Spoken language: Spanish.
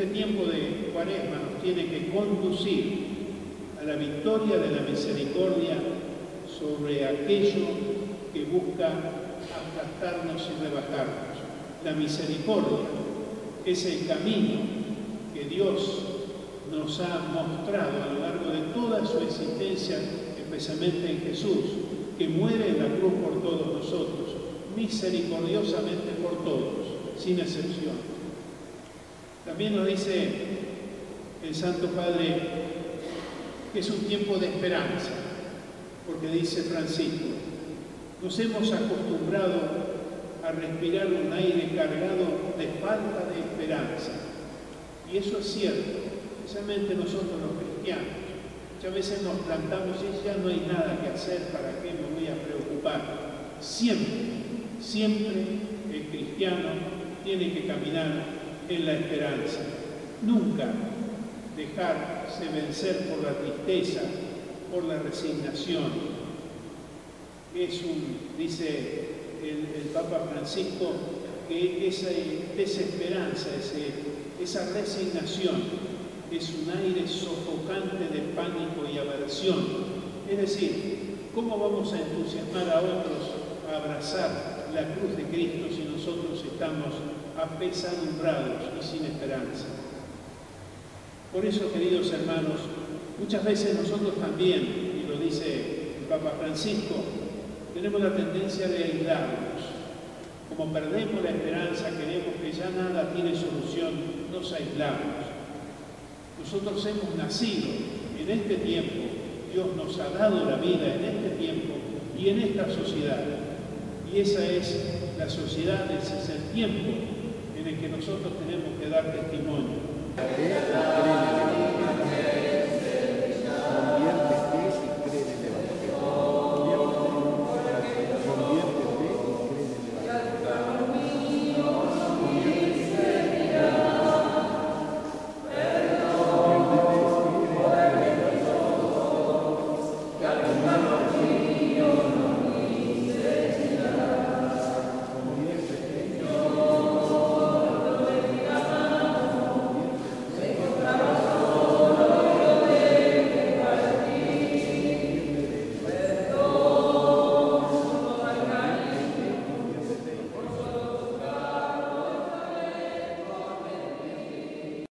este tiempo de cuaresma nos tiene que conducir a la victoria de la misericordia sobre aquello que busca aplastarnos y rebajarnos. La misericordia es el camino que Dios nos ha mostrado a lo largo de toda su existencia, especialmente en Jesús, que muere en la cruz por todos nosotros, misericordiosamente por todos, sin excepción. También nos dice el Santo Padre que es un tiempo de esperanza, porque dice Francisco, nos hemos acostumbrado a respirar un aire cargado de falta de esperanza. Y eso es cierto, especialmente nosotros los cristianos. Muchas veces nos plantamos y ya no hay nada que hacer, ¿para qué me voy a preocupar? Siempre, siempre el cristiano tiene que caminar en la esperanza. Nunca dejarse vencer por la tristeza, por la resignación. Es un, dice el, Papa Francisco, que esa desesperanza, esa resignación, es un aire sofocante de pánico y aversión. Es decir, ¿cómo vamos a entusiasmar a otros a abrazar la cruz de Cristo si nosotros estamos apesadumbrados y sin esperanza? Por eso, queridos hermanos, muchas veces nosotros también, y lo dice el Papa Francisco, tenemos la tendencia de aislarnos. Como perdemos la esperanza, queremos que ya nada tiene solución, nos aislamos. Nosotros hemos nacido en este tiempo, Dios nos ha dado la vida en este tiempo y en esta sociedad. Y esa es la sociedad, ese es tiempo en que nosotros tenemos que dar testimonio.